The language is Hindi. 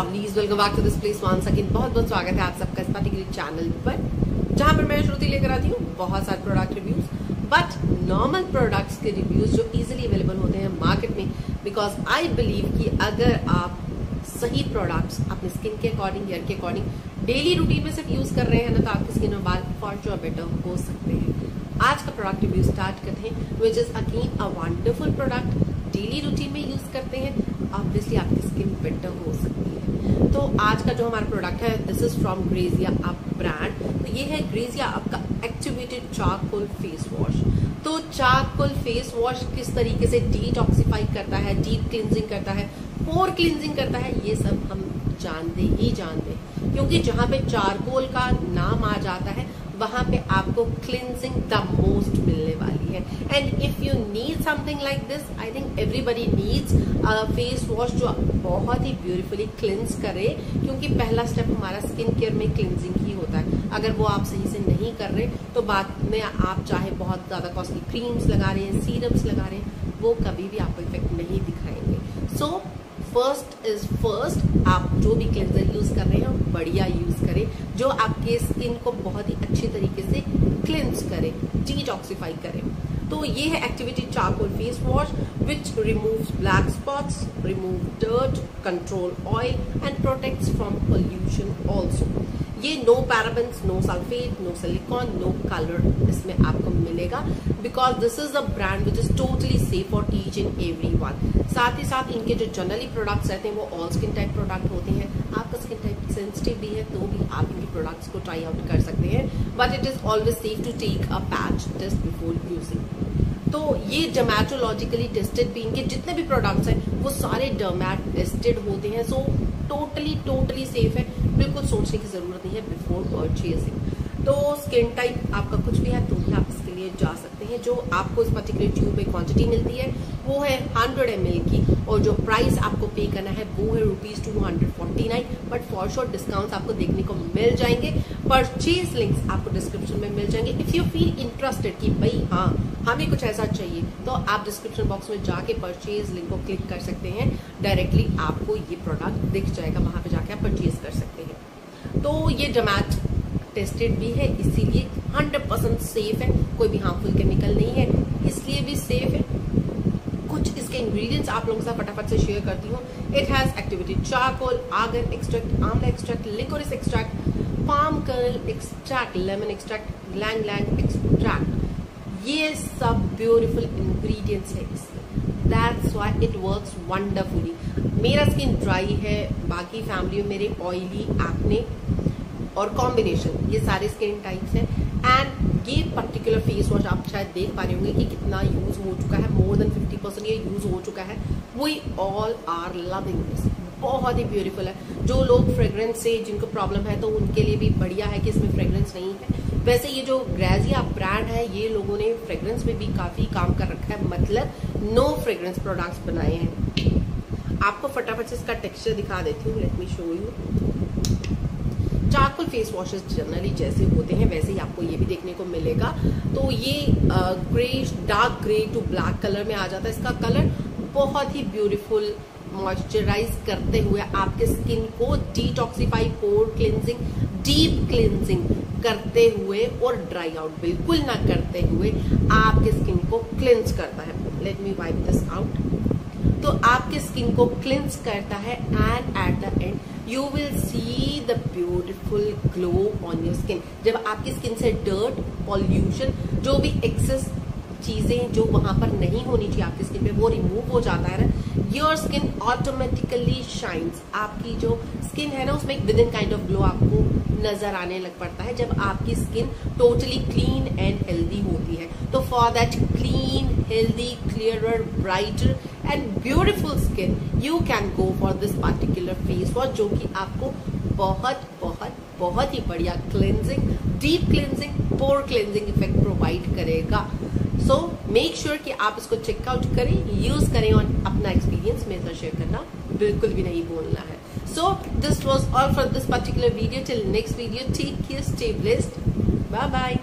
Lovelies welcome back to this place one second बहुत बहुत स्वागत है आप सबका इस पर्टिकुलर चैनल पर, जहाँ पर मैं श्रुति लेकर आती हूँ। बहुत सारे product reviews but normal products के रिव्यूज़ जो इजीली अवेलेबल होते हैं मार्केट में बिकॉज़ आई बिलीव कि अगर आप सही प्रोडक्ट्स अपने स्किन के अकॉर्डिंग हेयर के अकॉर्डिंग डेली रूटीन में सिर्फ़ यूज़ कर रहे हैं ना तो आपकी स्किन में बाल फॉर जो बेटर हो सकते हैं। आज का प्रोडक्ट रिव्यू स्टार्ट करते हैं which is again a wonderful product daily routine में यूज़ करते हैं ऑब्वियसली आपकी स्किन बेटर हो सकती है। आज का जो हमारा प्रोडक्ट है this is from Grazia up brand तो ये है ग्रेजिया अप का एक्टिवेटेड चारकोल फेस वॉश तो चारकोल फेस वॉश किस तरीके से डिटॉक्सिफाई करता है डीप क्लिनजिंग करता है पोर क्लिनजिंग करता है, ये सब हम जानते ही जानते क्योंकि जहाँ पे चारकोल का नाम आ जाता है वहाँ पे आपको क्लिनजिंग द मोस्ट मिलने वाली है। And if you need something like this I think everybody needs face wash जो बहुत ही ब्यूटिफुली क्लिनज करे क्योंकि पहला स्टेप हमारा स्किन केयर में क्लिनजिंग ही होता है। अगर वो आप सही से नहीं कर रहे तो बाद में आप चाहे बहुत ज़्यादा कॉस्टली क्रीम्स लगा रहे हैं सीरम्स लगा रहे हैं वो कभी भी आपको इफ़ेक्ट नहीं so, फ़र्स्ट इज़ फ़र्स्ट आप जो भी क्लेंजर यूज़ कर रहे हैं, बढ़िया यूज़ करें, जो आपके स्किन को बहुत ही अच्छे तरीके से क्लिंस करे डिटॉक्सीफाई करे। तो ये है activity charcoal face wash which remove black spots remove dirt control oil and protects from pollution also ये no parabens no sulphate no silicone no colour इसमें आपको मिलेगा। Because this is a brand which is totally safe for teach in every one साथ ही साथ इनके जो जनरली प्रोडक्ट्स रहते हैं, वो ऑल स्किन टाइप प्रोडक्ट होते हैं। आपका स्किन टाइप सेंसिटिव भी है तो भी आप इनके प्रोडक्ट्स को ट्राई आउट कर सकते हैं। But it is always safe to take a patch test before using तो ये डर्मेटोलॉजिकली टेस्टेड पेन के जितने भी प्रोडक्ट्स हैं, वो सारे डर्मैट टेस्टेड होते हैं। सो टोटली टोटली सेफ़ है। बिल्कुल सोचने की ज़रूरत नहीं है। बिफोर परचेजिंग तो स्किन टाइप आपका कुछ भी है तो भी आप इसके लिए जा सकते हैं। जो आपको इस पर्टिकुलर ट्यूब में क्वांटिटी मिलती है, वो है 100 एम की। और जो प्राइस आपको पे करना है, वो है rupees two but for sure discount आपको देखने को मिल जाएँगे। परचेज लिंक्स आपको डिस्क्रिप्शन में मिल जाएँगे। इफ़ यू फील इंटरेस्टेड कि भाई हाँ हमें कुछ ऐसा चाहिए तो आप डिस्क्रिप्शन बॉक्स में जाके परचेज लिंक को क्लिक कर सकते हैं। डायरेक्टली आपको ये प्रोडक्ट दिख जाएगा, वहाँ पे जाके आप परचेज कर सकते हैं। तो ये जमात टेस्टेड भी है, इसीलिए 100 परसेंट सेफ़ है, कोई भी हार्मफुल केमिकल नहीं है, इसलिए भी सेफ़ है। कुछ इसके इंग्रेडिएंट्स आप लोगों के साथ फटाफट से शेयर करती हूँ। It has activated charcoal argan extract amla extract liquorice extract palm curl extract lemon extract ylang ylang extract ये सब ब्यूटीफुल इंग्रेडिएंट्स है इसमें। That's why it works wonderfully मेरा स्किन ड्राई है, बाकी फैमिली में मेरे ऑयली एक्ने और कॉम्बिनेशन ये सारे स्किन टाइप्स हैं. एंड ये पर्टिकुलर फेस वॉश आप शायद देख पा रहे होंगे कि कितना यूज़ हो चुका है मोर देन 50 परसेंट ये यूज़ हो चुका है. We all are loving this बहुत ही ब्यूटीफुल है. जो लोग फ्रेग्रेंस से जिनको प्रॉब्लम है तो उनके लिए भी बढ़िया है कि इसमें फ्रेग्रेंस नहीं है. वैसे ये जो ग्रेजिया ब्रांड है, ये लोगों ने फ्रेग्रेंस में भी काफ़ी काम कर रखा है. मतलब नो फ्रेग्रेंस प्रोडक्ट्स बनाए हैं. आपको फटाफट से इसका टेक्सचर दिखा देती हूँ. Let me show you charcoal face washes generally जैसे होते हैं, वैसे ही आपको ये भी देखने को मिलेगा। तो ये grey dark grey to black colour में आ जाता है। इसका कलर बहुत ही ब्यूटीफुल मॉइस्चराइज करते हुए आपके स्किन को detoxify pore cleansing deep cleansing करते हुए और ड्राई आउट बिल्कुल ना करते हुए आपके स्किन को क्लिनज करता है। Let me wipe this out तो आपके स्किन को क्लिंस करता है and at the end you will see the beautiful glow on your skin जब आपकी स्किन से डर्ट पॉल्यूशन जो भी एक्सेस चीज़ें जो वहाँ पर नहीं होनी चाहिए आपकी स्किन पे, वो रिमूव हो जाता है ना। योर स्किन ऑटोमेटिकली शाइन्स आपकी जो स्किन है ना, उसमें एक within kind of glow आपको नज़र आने लग पड़ता है जब आपकी skin totally clean and healthy होती है। तो for that clean healthy clear brighter and beautiful skin you can go for this particular face wash जो कि आपको बहुत बहुत बहुत ही बढ़िया cleansing deep cleansing pore cleansing effect provide करेगा। सो मेक श्योर कि आप इसको चेकआउट करें यूज़ करें और अपना एक्सपीरियंस मेरे साथ शेयर करना बिल्कुल भी नहीं बोलना है। So this was all for this particular video till next video care stay blessed bye bye